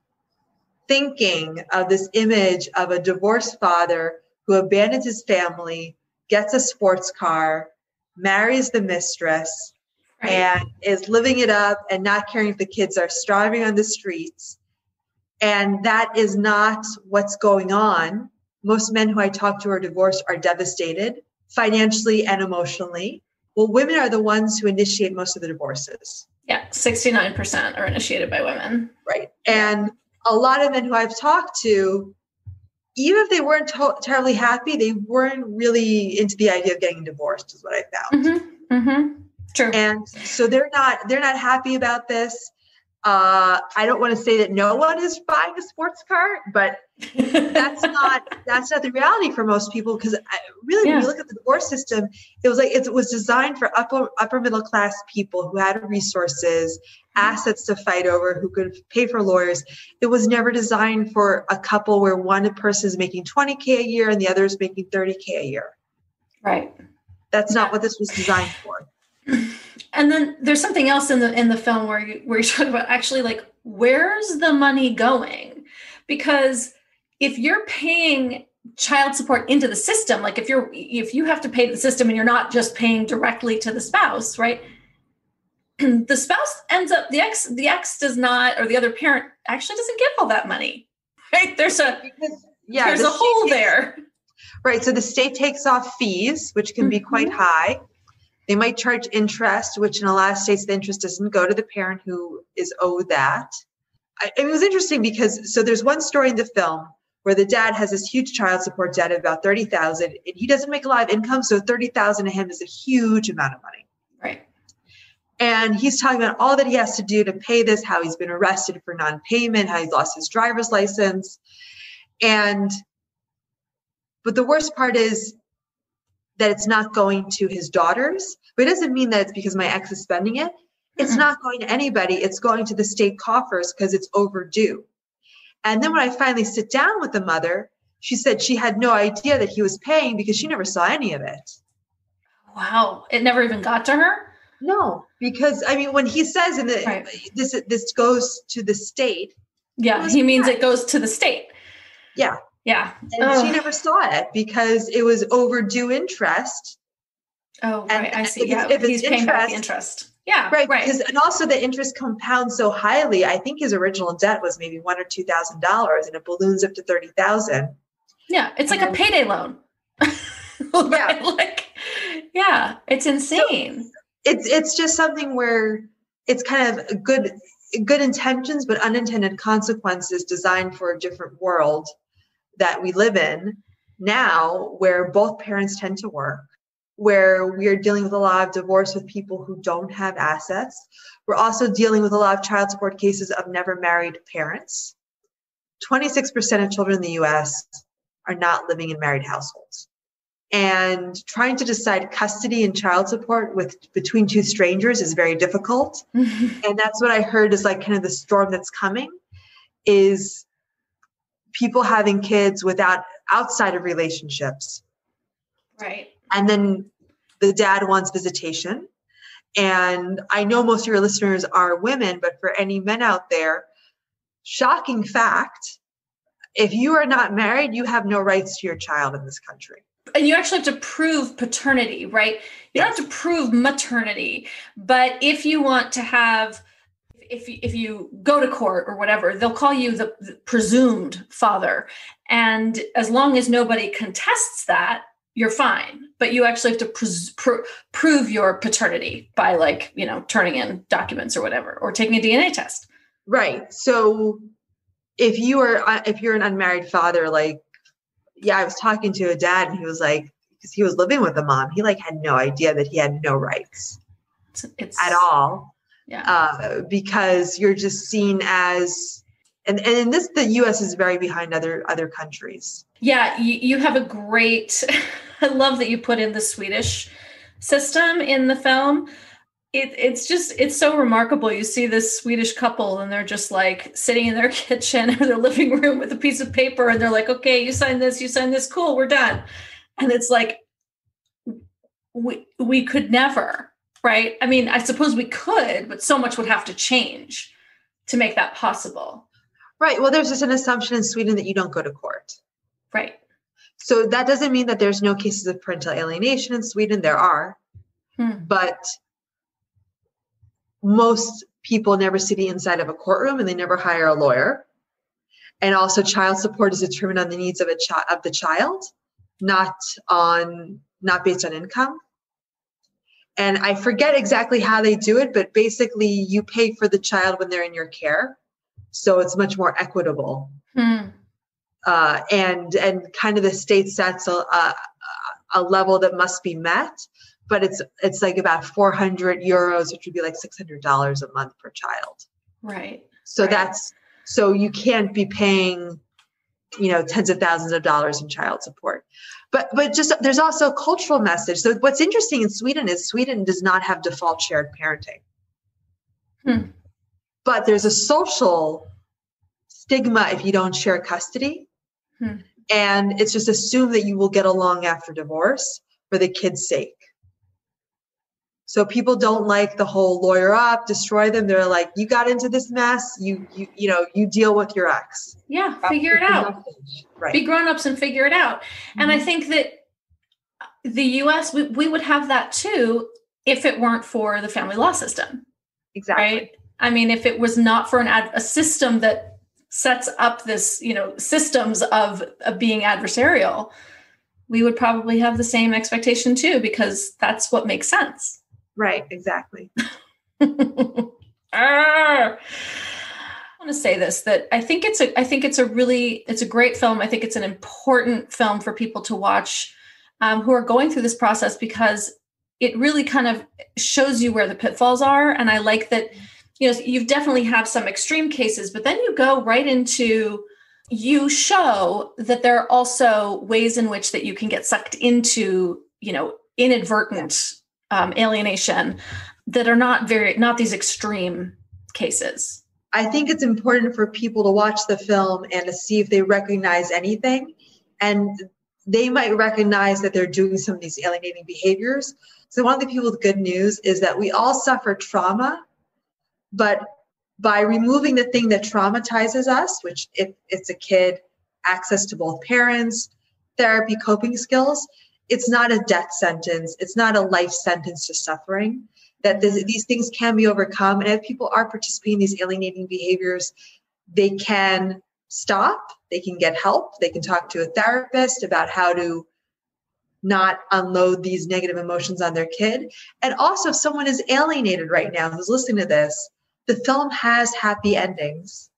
thinking of this image of a divorced father who abandons his family, gets a sports car, marries the mistress. And is living it up and not caring if the kids are starving on the streets. And that is not what's going on. Most men who I talk to are divorced are devastated financially and emotionally. Well, women are the ones who initiate most of the divorces. Yeah, 69% are initiated by women. Right. And a lot of men who I've talked to, even if they weren't to- terribly happy, they weren't really into the idea of getting divorced, is what I found. Mm-hmm. Mm-hmm. True. And so they're not they're not happy about this. Uh, I don't want to say that no one is buying a sports car, but that's not that's not the reality for most people. Because really, yeah. when you look at the divorce system, it was like it was designed for upper upper middle class people who had resources, assets to fight over, who could pay for lawyers. It was never designed for a couple where one person is making 20k a year and the other is making 30k a year. Right. That's not what this was designed for. And then there's something else in the in the film where you where you talk about actually like where's the money going? Because if you're paying child support into the system, like if you're if you have to pay the system and you're not just paying directly to the spouse, right? the spouse ends up the ex the ex does not or the other parent actually doesn't get all that money. Right? There's a because, yeah, there's the a hole takes, there. Right. So the state takes off fees, which can mm-hmm. be quite mm-hmm. high. They might charge interest, which in a lot of states the interest doesn't go to the parent who is owed that. I, it was interesting because so there's one story in the film where the dad has this huge child support debt of about thirty thousand, and he doesn't make a lot of income, so thirty thousand to him is a huge amount of money. Right. And he's talking about all that he has to do to pay this, how he's been arrested for non-payment, how he's lost his driver's license, and but the worst part is that it's not going to his daughters, but it doesn't mean that it's because my ex is spending it. It's mm-hmm. not going to anybody. It's going to the state coffers because it's overdue. And then when I finally sit down with the mother, she said she had no idea that he was paying because she never saw any of it. Wow. It never even got to her? No, because I mean when he says in the right. this this goes to the state. Yeah, he means it goes to the state. Yeah. Yeah. And she never saw it because it was overdue interest Oh, and, right. I see. If, yeah, if he's paying interest, back the interest. Yeah, right. Right. And also the interest compounds so highly. I think his original debt was maybe one or two thousand dollars, and it balloons up to thirty thousand. Yeah, it's like and, a payday loan. yeah, like yeah, it's insane. So it's it's just something where it's kind of good good intentions but unintended consequences designed for a different world that we live in now where both parents tend to work where we are dealing with a lot of divorce with people who don't have assets. We're also dealing with a lot of child support cases of never married parents. 26% of children in the us are not living in married households. And trying to decide custody and child support with between two strangers is very difficult. And that's what i heard is like kind of the storm that's coming is people having kids without outside of relationships right and then the dad wants visitation and i know most of your listeners are women but for any men out there shocking fact if you are not married you have no rights to your child in this country and you actually have to prove paternity, right? You yes. don't have to prove maternity, but if you want to have if if you go to court or whatever, they'll call you the, the presumed father, and as long as nobody contests that, you're fine. But you actually have to pr- pr- prove your paternity by like you know turning in documents or whatever, or taking a DNA test. Right. So if you are uh, if you're an unmarried father, like yeah, I was talking to a dad and he was like, because he was living with a mom, he like had no idea that he had no rights it's, it's at all. Yeah. Uh, because you're just seen as, and, and in this, the U.S. is very behind other other countries. Yeah, you, you have a great. I love that you put in the Swedish system in the film it, it's just it's so remarkable you see this swedish couple and they're just like sitting in their kitchen or their living room with a piece of paper and they're like okay you sign this you sign this cool we're done and it's like we we could never right? I mean i suppose we could but so much would have to change to make that possible. Right. Well there's just an assumption in sweden that you don't go to court. Right. So that doesn't mean that there's no cases of parental alienation in sweden. There are. Hmm. but most people never see the inside of a courtroom and they never hire a lawyer. And also child support is determined on the needs of a child of the child, not on not based on income. And I forget exactly how they do it, but basically you pay for the child when they're in your care. So it's much more equitable. Hmm. Uh, and and kind of the state sets a, a, a level that must be met but it's it's like about 400 euros which would be like $600 a month per child right so right. that's so you can't be paying you know tens of thousands of dollars in child support. But but just there's also a cultural message. So what's interesting in sweden is sweden does not have default shared parenting. Hmm. but there's a social stigma if you don't share custody. Hmm. and it's just assumed that you will get along after divorce for the kid's sake so people don't like the whole lawyer up, destroy them. They're like, you got into this mess. You you you know you deal with your ex. Yeah, figure it out. Right. Be grown ups and figure it out. Mm-hmm. And I mm-hmm. think that the U.S. We, we would have that too if it weren't for the family law system. Exactly. Right. I mean, if it was not for an ad, a system that sets up this, you know, systems of, of being adversarial, we would probably have the same expectation too, because that's what makes sense. Right, exactly. I want to say this that I think it's a I think it's a really it's a great film. I think it's an important film for people to watch um, who are going through this process because it really kind of shows you where the pitfalls are. And I like that you know you definitely have some extreme cases, but then you go right into you show that there are also ways in which that you can get sucked into you know inadvertent um, alienation that are not very not these extreme cases. I think it's important for people to watch the film and to see if they recognize anything. And they might recognize that they're doing some of these alienating behaviors. So one of the people with good news is that we all suffer trauma but by removing the thing that traumatizes us which if it's a kid access to both parents therapy coping skills it's not a death sentence, it's not a life sentence to suffering. That this, these things can be overcome, and if people are participating in these alienating behaviors, they can stop, they can get help, they can talk to a therapist about how to not unload these negative emotions on their kid. And also, if someone is alienated right now who's listening to this, the film has happy endings.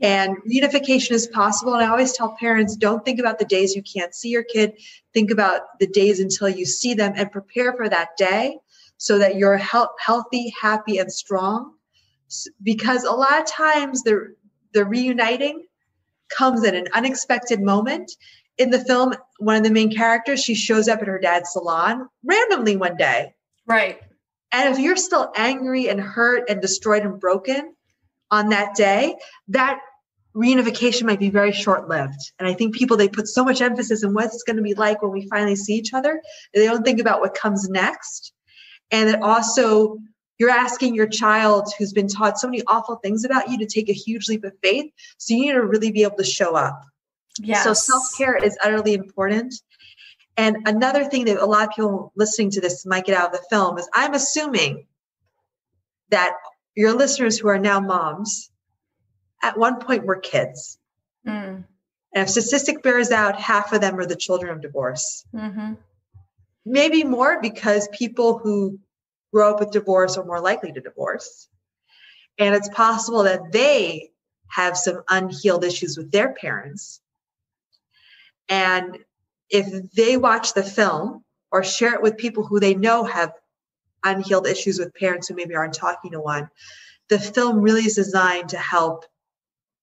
And reunification is possible. And I always tell parents don't think about the days you can't see your kid, think about the days until you see them and prepare for that day so that you're he- healthy, happy, and strong. Because a lot of times the, the reuniting comes at an unexpected moment. In the film, one of the main characters, she shows up at her dad's salon randomly one day. Right. And if you're still angry and hurt and destroyed and broken on that day, that reunification might be very short lived. And I think people, they put so much emphasis on what it's going to be like when we finally see each other. They don't think about what comes next. And it also, you're asking your child who's been taught so many awful things about you to take a huge leap of faith. So you need to really be able to show up. Yes. So self care is utterly important. And another thing that a lot of people listening to this might get out of the film is I'm assuming that your listeners who are now moms at one point were kids. Mm. And if statistic bears out, half of them are the children of divorce. Mm-hmm. Maybe more because people who grow up with divorce are more likely to divorce. And it's possible that they have some unhealed issues with their parents. And if they watch the film or share it with people who they know have unhealed issues with parents who maybe aren't talking to one, the film really is designed to help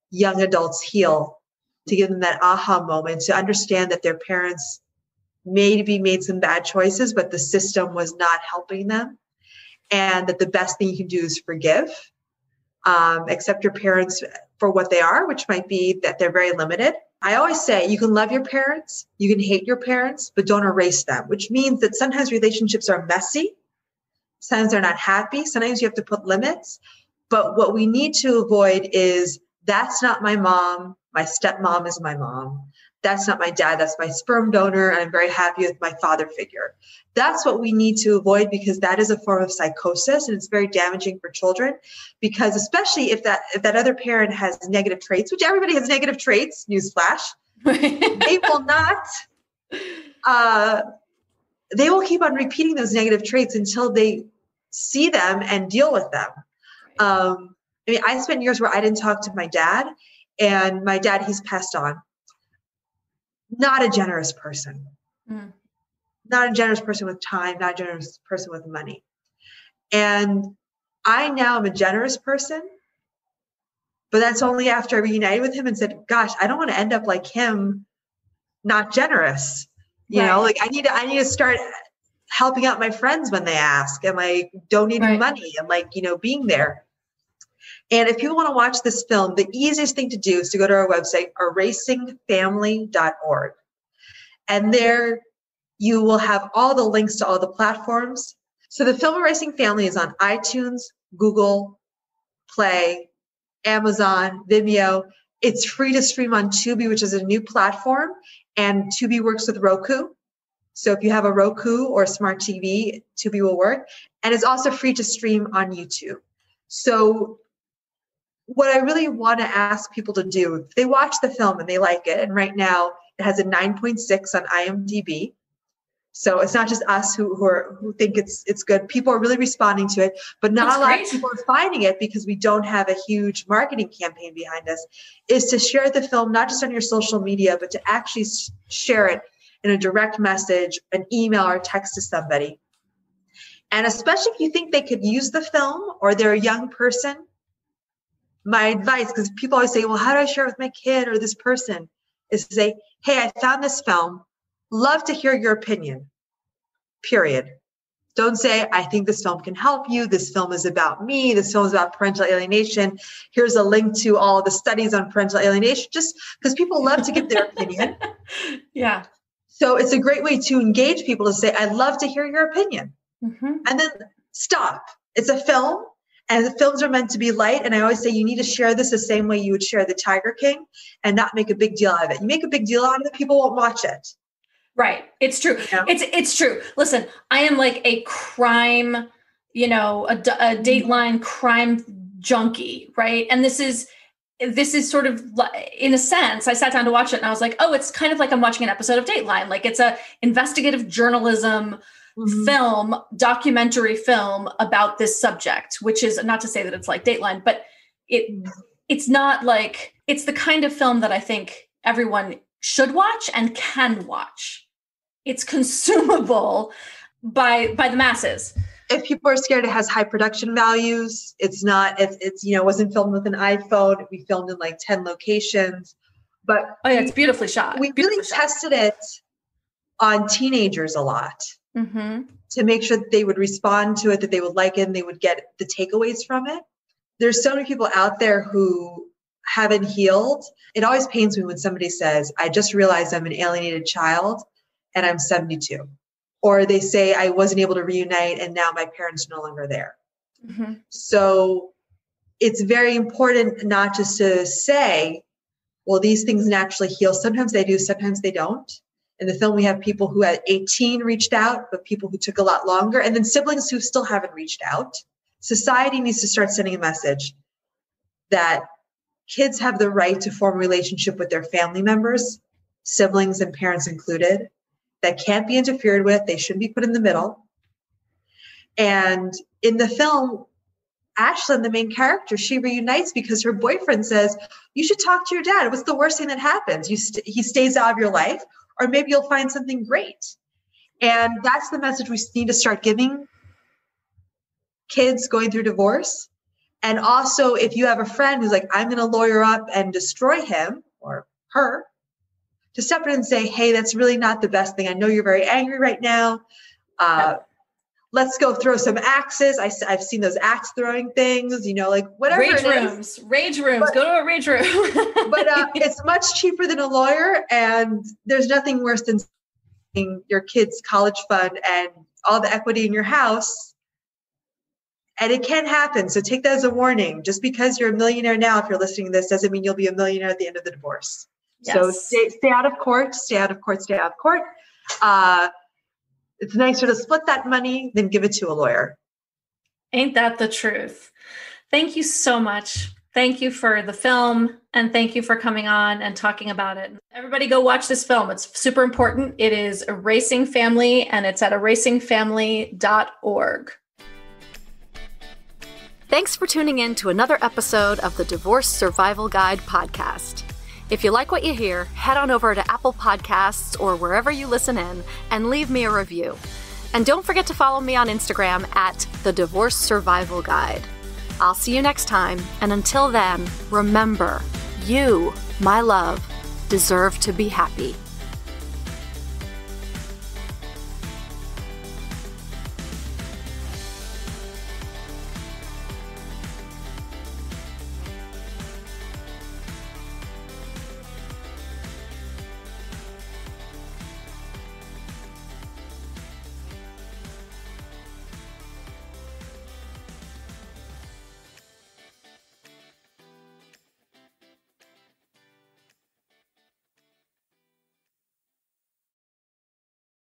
young adults heal, to give them that aha moment, to understand that their parents maybe made some bad choices, but the system was not helping them. And that the best thing you can do is forgive, um, accept your parents for what they are, which might be that they're very limited, I always say you can love your parents, you can hate your parents, but don't erase them, which means that sometimes relationships are messy. Sometimes they're not happy. Sometimes you have to put limits. But what we need to avoid is that's not my mom. My stepmom is my mom. That's not my dad. That's my sperm donor. And I'm very happy with my father figure. That's what we need to avoid because that is a form of psychosis and it's very damaging for children. Because especially if that if that other parent has negative traits, which everybody has negative traits, newsflash, they will not uh, they will keep on repeating those negative traits until they see them and deal with them. Um, I mean, I spent years where I didn't talk to my dad, and my dad, he's passed on. Not a generous person. Mm not a generous person with time, not a generous person with money. And I now am a generous person, but that's only after I reunited with him and said, gosh, I don't want to end up like him, not generous. You right. know, like I need to, I need to start helping out my friends when they ask and like donating right. money and like, you know, being there. And if people want to watch this film, the easiest thing to do is to go to our website, erasingfamily.org. And there you will have all the links to all the platforms. So the Film Erasing Family is on iTunes, Google, Play, Amazon, Vimeo. It's free to stream on Tubi, which is a new platform, and Tubi works with Roku. So if you have a Roku or a smart TV, Tubi will work. And it's also free to stream on YouTube. So what I really want to ask people to do, if they watch the film and they like it, and right now it has a 9.6 on IMDb, so it's not just us who, who are who think it's it's good. People are really responding to it, but not That's a lot great. of people are finding it because we don't have a huge marketing campaign behind us. Is to share the film not just on your social media, but to actually share it in a direct message, an email, or text to somebody. And especially if you think they could use the film or they're a young person, my advice, because people always say, well, how do I share with my kid or this person? Is to say, hey, I found this film love to hear your opinion, period. Don't say, I think this film can help you. This film is about me. This film is about parental alienation. Here's a link to all the studies on parental alienation, just because people love to give their opinion. Yeah. So it's a great way to engage people to say, I'd love to hear your opinion. Mm-hmm. And then stop. It's a film, and the films are meant to be light. And I always say, you need to share this the same way you would share The Tiger King and not make a big deal out of it. You make a big deal out of it, people won't watch it. Right. It's true. It's it's true. Listen, I am like a crime, you know, a, a mm-hmm. Dateline crime junkie, right? And this is this is sort of in a sense i sat down to watch it and i was like oh it's kind of like i'm watching an episode of dateline like it's a investigative journalism mm-hmm. film documentary film about this subject which is not to say that it's like dateline but it it's not like it's the kind of film that i think everyone should watch and can watch it's consumable by by the masses. If people are scared it has high production values it's not it's, it's you know wasn't filmed with an iphone we filmed in like 10 locations. But oh yeah it's beautifully shot we beautifully really shot. tested it on teenagers a lot mm-hmm. to make sure that they would respond to it that they would like it and they would get the takeaways from it. There's so many people out there who haven't healed. It always pains me when somebody says i just realized i'm an alienated child and i'm 72 or they say I wasn't able to reunite and now my parents are no longer there. Mm-hmm. So it's very important not just to say, well, these things naturally heal. Sometimes they do, sometimes they don't. In the film, we have people who at 18 reached out, but people who took a lot longer, and then siblings who still haven't reached out. Society needs to start sending a message that kids have the right to form a relationship with their family members, siblings and parents included, that can't be interfered with. They shouldn't be put in the middle. And in the film, Ashlyn, the main character, she reunites because her boyfriend says, "You should talk to your dad. What's the worst thing that happens? You st- he stays out of your life, or maybe you'll find something great." And that's the message we need to start giving kids going through divorce. And also, if you have a friend who's like, "I'm going to lawyer up and destroy him or her," to step in and say, hey, that's really not the best thing. I know you're very angry right now. Uh, let's go throw some axes. I, have seen those axe throwing things, you know, like whatever. Rage rooms, rage rooms, but, go to a rage room. but uh, it's much cheaper than a lawyer. And there's nothing worse than your kid's college fund and all the equity in your house. And it can happen. So take that as a warning. Just because you're a millionaire now, if you're listening to this, doesn't mean you'll be a millionaire at the end of the divorce. Yes. So stay, stay out of court, stay out of court, stay out of court. Uh, it's nicer to split that money than give it to a lawyer. Ain't that the truth? Thank you so much. Thank you for the film and thank you for coming on and talking about it. Everybody go watch this film. It's super important. It is Erasing Family and it's at erasingfamily.org. Thanks for tuning in to another episode of the Divorce Survival Guide podcast. If you like what you hear, head on over to Apple Podcasts or wherever you listen in and leave me a review. And don't forget to follow me on Instagram at The Divorce Survival Guide. I'll see you next time, and until then, remember you, my love, deserve to be happy.